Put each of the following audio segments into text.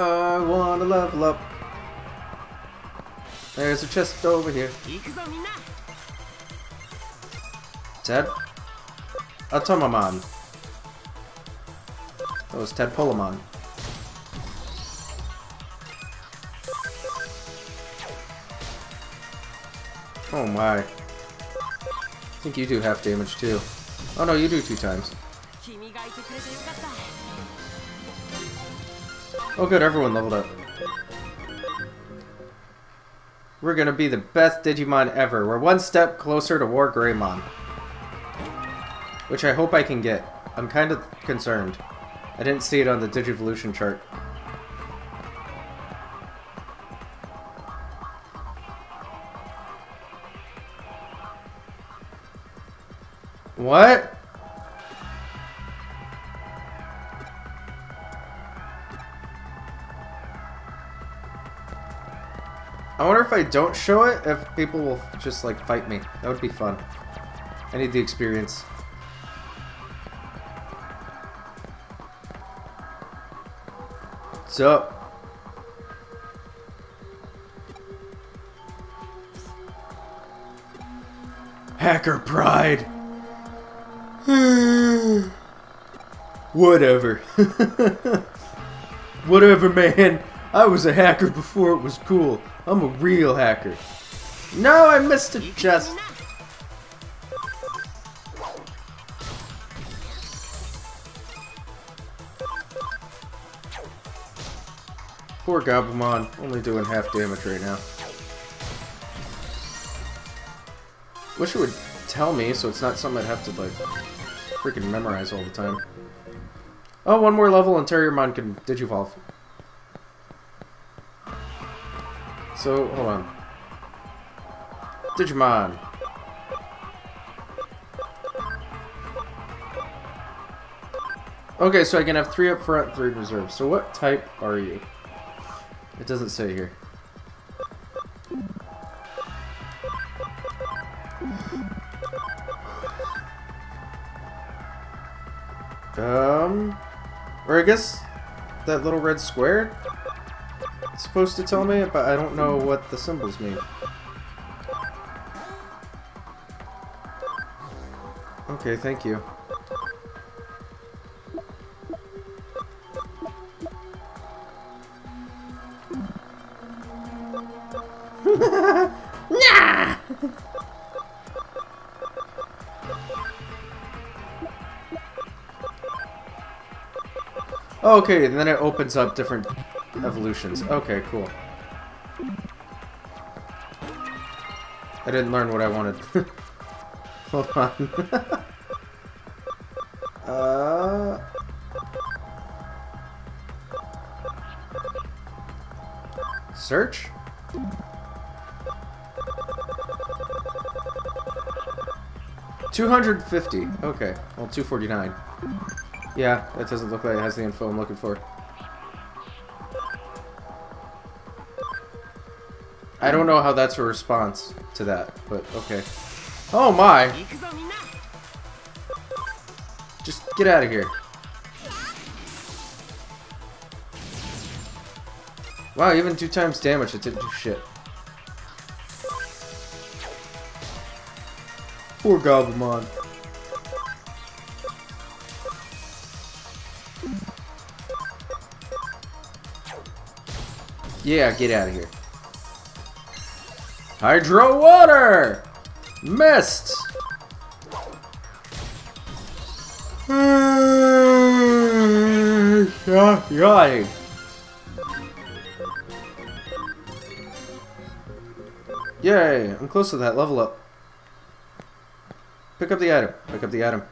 I wanna level up. There's a chest over here. Ted? Atomamon. That was Ted Polamon. Oh my. I think you do half damage too. Oh no, you do two times. Oh good, everyone leveled up. We're gonna be the best Digimon ever. We're one step closer to War Greymon. Which I hope I can get. I'm kind of concerned. I didn't see it on the Digivolution chart. What? Don't show it, if people will just like fight me. That would be fun. I need the experience. What's up? Hacker pride. Whatever. Whatever, man. I was a hacker before it was cool. I'm a real hacker. No, I missed a chest. Poor Gobamon, only doing half damage right now. Wish it would tell me, so it's not something I'd have to, like, freaking memorize all the time. Oh, one more level and Terriermon can digivolve. So, hold on. Digimon. Okay, so I can have three up front, three reserves. So what type are you? It doesn't say here. Um, or I guess that little red square supposed to tell me, but I don't know what the symbols mean. Okay, thank you. nah! Okay, and then it opens up different evolutions. Okay, cool. I didn't learn what I wanted. Hold on. uh... Search? Two hundred fifty. Okay. Well, two forty nine. Yeah, that doesn't look like it has the info I'm looking for. I don't know how that's a response to that, but okay. Oh my! Just get out of here. Wow, even two times damage, it didn't do shit. Poor Goblimon. Yeah, get out of here. Hydro water! Mist! yeah, yawning. Yay, I'm close to that level up. Pick up the item. Pick up the item.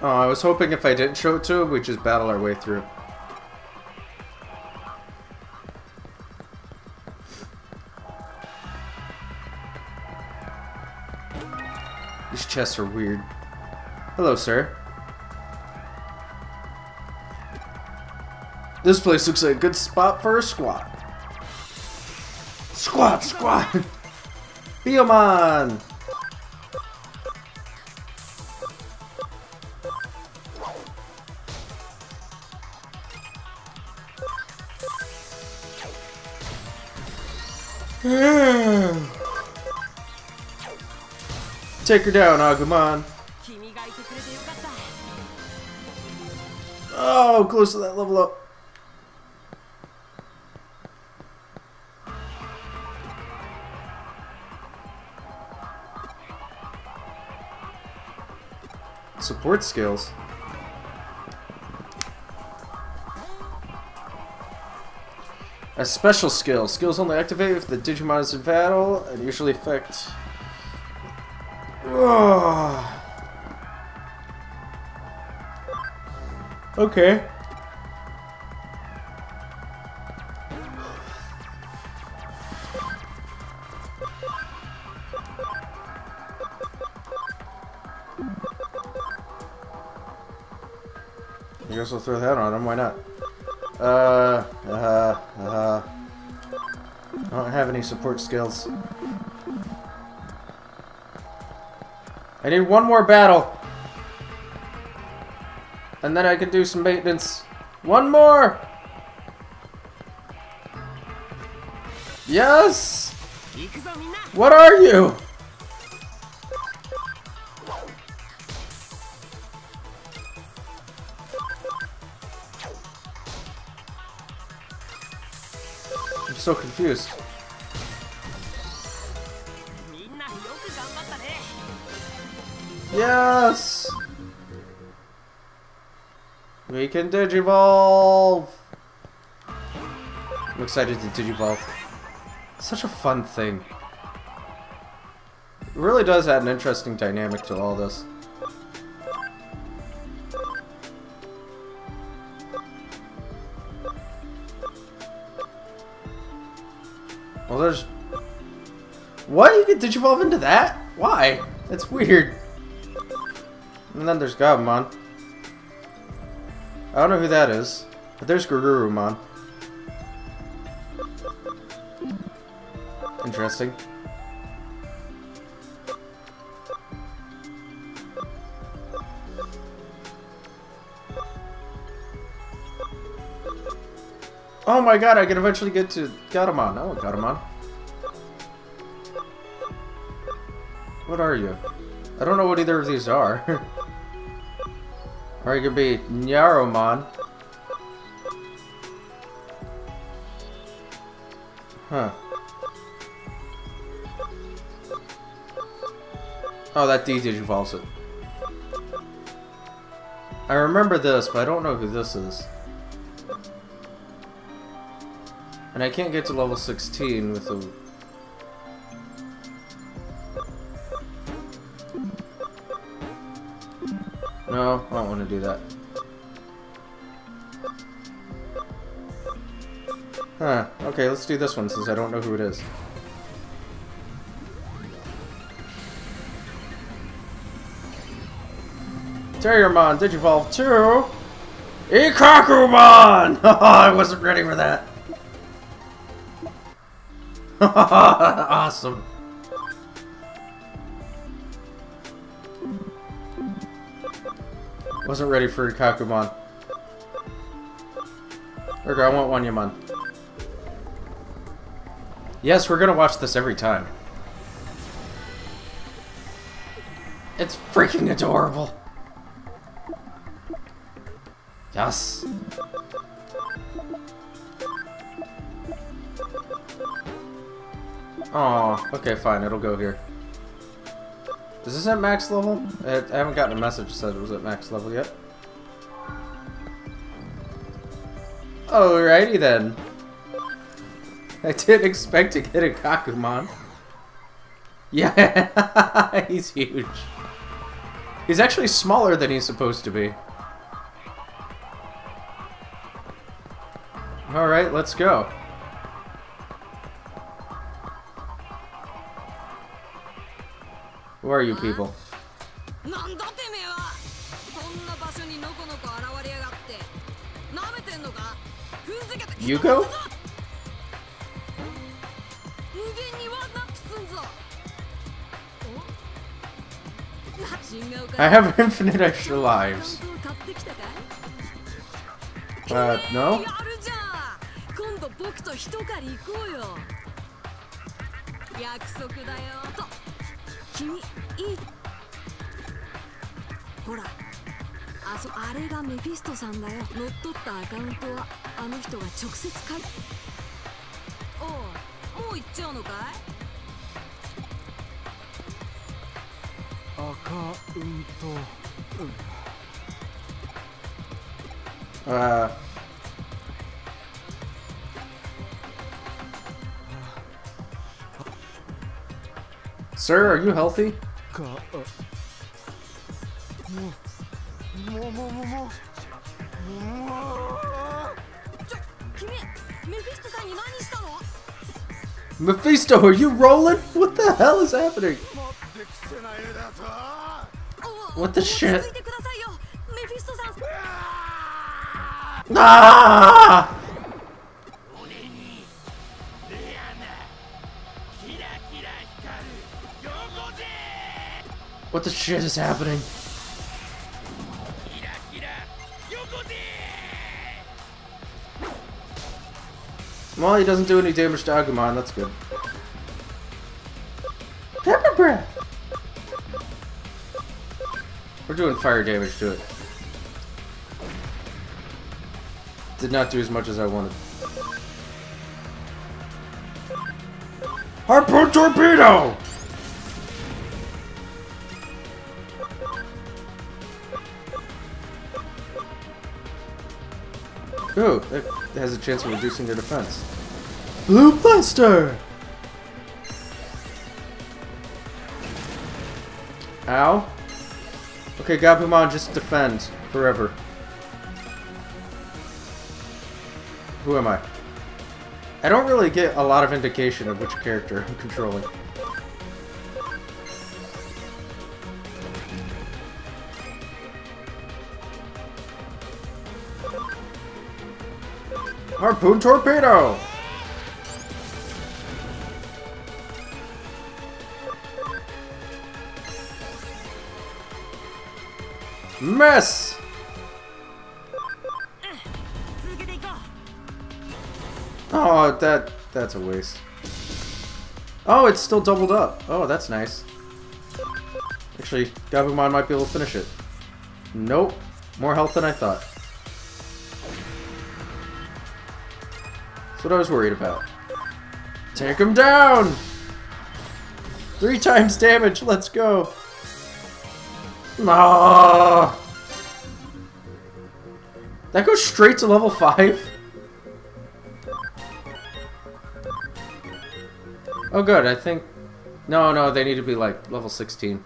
Oh, I was hoping if I didn't show it to him, we'd just battle our way through. These chests are weird. Hello, sir. This place looks like a good spot for a squat. Squat, squat! Beomon! Take her down, Agumon. Oh, close to that level up. Support skills. A special skill. Skills only activate if the Digimon is in battle and usually affect Okay. I guess I'll throw that on him. Why not? Uh, uh, uh. I don't have any support skills. I need one more battle. And then I can do some maintenance. One more! Yes! What are you? I'm so confused. Yes! We can digivolve! I'm excited to digivolve. Such a fun thing. It really does add an interesting dynamic to all this. Well, there's... What? You can digivolve into that? Why? That's weird. And then there's Gabumon. I don't know who that is, but there's Garurumon. Interesting. Oh my god, I can eventually get to Gatomon. Oh, Gatomon. What are you? I don't know what either of these are. or you could be Nyaromon. Huh. Oh, that D digivolves it. I remember this, but I don't know who this is. And I can't get to level 16 with the... No, I don't want to do that. Huh, okay, let's do this one since I don't know who it is. Terriermon Digivolve 2! Ikkakumon! I wasn't ready for that. awesome. Wasn't ready for Kakumon. Okay, I want one Wanyamon. Yes, we're gonna watch this every time. It's freaking adorable. Yes. Oh, okay, fine. It'll go here. Is this at max level? I haven't gotten a message that said it was at max level yet. Alrighty then. I didn't expect to get a Kakumon. Yeah, he's huge. He's actually smaller than he's supposed to be. Alright, let's go. Who are you people? Yuko? I have infinite extra lives. Uh, no? 君いい。ほらあそあれがメフィストさんだよ。乗っ取ったアカウントはあの人が直接書いおうもう行っちゃうのかい？アカウント。Uh. Sir, are you healthy? Mephisto, are you rolling? What the hell is happening? What the shit? Ah! What the shit is happening? Well, he doesn't do any damage to Agumon, that's good. Pepper breath! We're doing fire damage to it. Did not do as much as I wanted. Harpoon torpedo! Ooh, that has a chance of reducing their defense. Blue Blaster! Ow. Okay, Gabumon, just defend forever. Who am I? I don't really get a lot of indication of which character I'm controlling. Harpoon Torpedo! Mess! Oh, that that's a waste. Oh, it's still doubled up. Oh, that's nice. Actually, Gabumon might be able to finish it. Nope. More health than I thought. That's what I was worried about. Take him down! Three times damage, let's go! Ah! That goes straight to level 5? Oh good, I think... No, no, they need to be like level 16.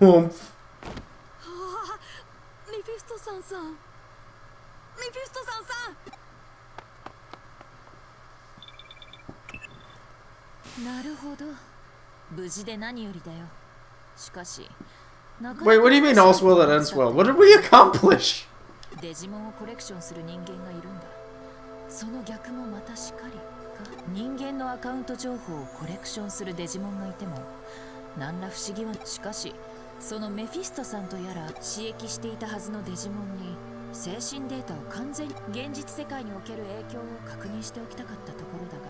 Woomph. ああメフィストさんさん。なるほど。無事で何よりだよ。しかし Wait, what do you mean all's well that ends well? What did we accomplish? デジモンをコレクションする人間がいるんだ。その逆もまたしかりか。人間のアカウント情報をコレクションするデジモンがいても何ら不思議はしかしそのメフィストさんとやら刺激していたはずのデジモンに精神データを完全に現実世界における影響を確認しておきたかったところだが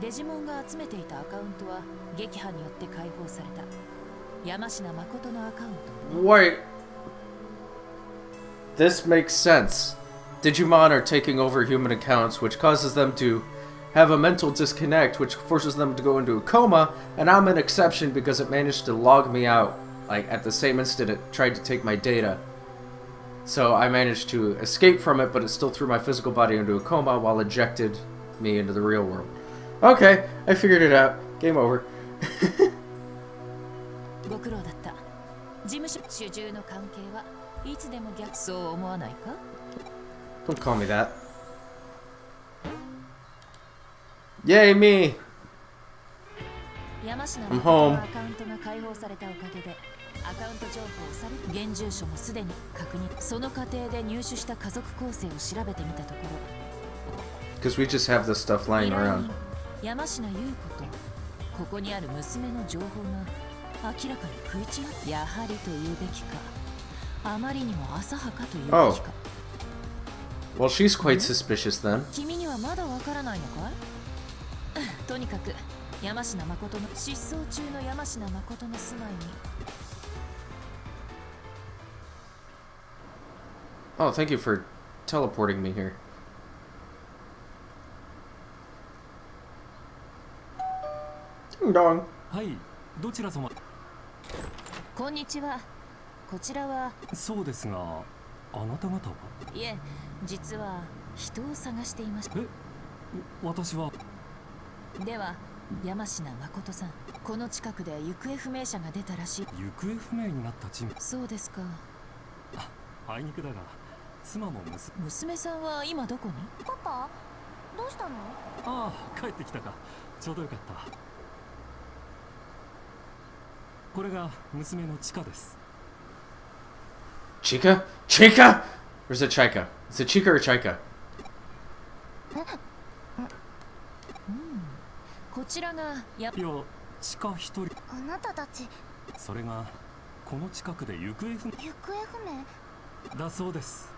デジモンが集めていたアカウントは撃破によって解放された山科誠のアカウント Wait. This makes sense. Digimon are taking over human accounts, which causes them to have a mental disconnect, which forces them to go into a coma, and I'm an exception because it managed to log me out. Like, at the same instant it tried to take my data. So I managed to escape from it, but it still threw my physical body into a coma while ejected me into the real world. Okay, I figured it out. Game over. ご苦労だった事務所主従の関係はいつでも逆そう思わないか Don't call me that. Yay, me! 山科 I'm の home. アカウントが解放されたおかげで アカウント情報をされ現住所もすでに確認その過程で入手した家族構成を調べてみたとこ Because we just have this stuff ろ lying 依頼 around. 人山科優子とここにある娘の情報が明らかに食い違うやはりと言うべきかあまりにも浅はかというべきか Well, she's quite suspicious then. 君にはまだわからないのかいとにかく山科誠の失踪中の山科誠の住まいに Oh, thank you for teleporting me here. Ding dong. はいどちら様？こんにちは。こちらは？そうですがあなた方は？いえ実は人を探していました。え私は？では山科誠さんこの近くで行方不明者が出たらしい。行方不明になった人物？そうですか。あいにくだが妻も娘。娘さんは今どこに？パパ？どうしたの？ああ帰ってきたか。ちょうどよかった。これが娘のチカです。Chica? Chica? Or is it? Is it Chica or Chika? こちらがやいやチカ一人。あなたたち。それがこの近くで行方不行方不明明？だそうです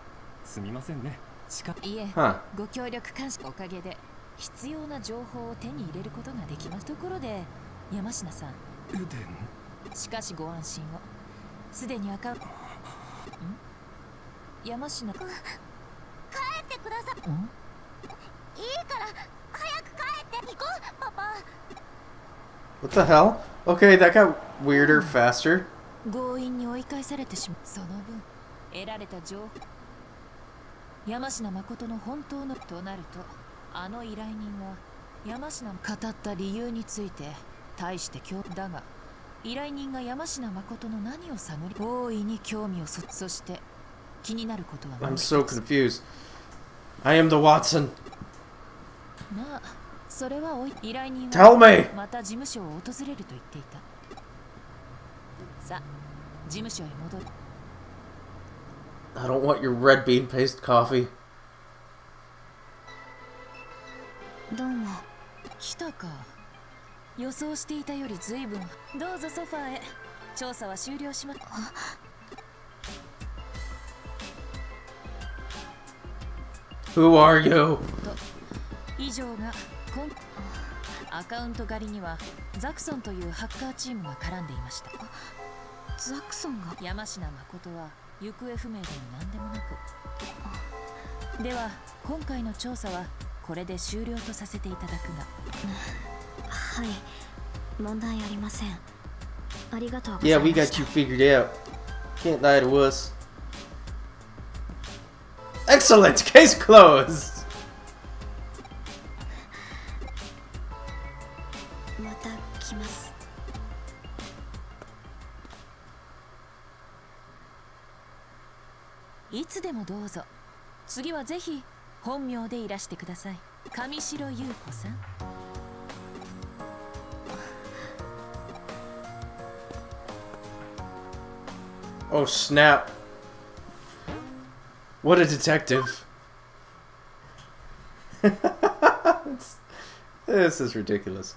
すみませんね。チカいえ Huh. ご協力感謝おかげで必要な情報を手に入れることができますところで山科さん。エデンしかしご安心を。すでにアカウントん？山科。帰ってください。ん？いいから早く帰って。行こうパパ。What the hell? Okay, that got weirder faster. 強引に追い返されてしまう。その分得られた情報山科誠の本当のとなるとあの依頼人は山科語った理由について大して興だが依頼人が山科誠の何を探り大いに興味をそそして気になることは I'm so つ confused. I am the Watson. まあそれはおい依頼人 Tell は me! また事務所を訪れると言っていたさあ事務所へ戻る I don't want your red bean paste coffee. どうも来たか予想していたよりずいぶんどうぞソファへ調査は終了しまあ Who are you? 以上がコンアカウント狩りにはザクソンというハッカーチームが絡んでいましたザクソンが山科誠は行方不明でも何でもなくでは今回の調査はこれで終了とさせていただくがはい問題ありませんありがとうござ Yeah, い we まし got た you figured out. Can't lie to us. Excellent! Case closed! でもどうぞ次はぜひ本名でいらしてください上白優子さん Oh snap. What a detective. this is ridiculous.